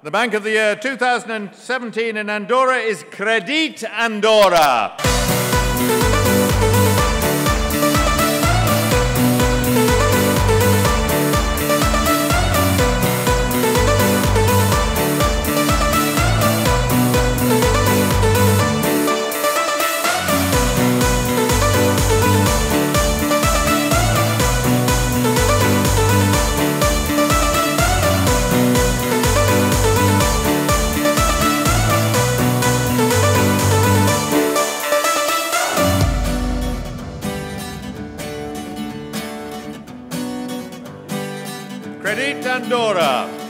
The Bank of the Year 2017 in Andorra is Credit Andorra. Credit Andorra.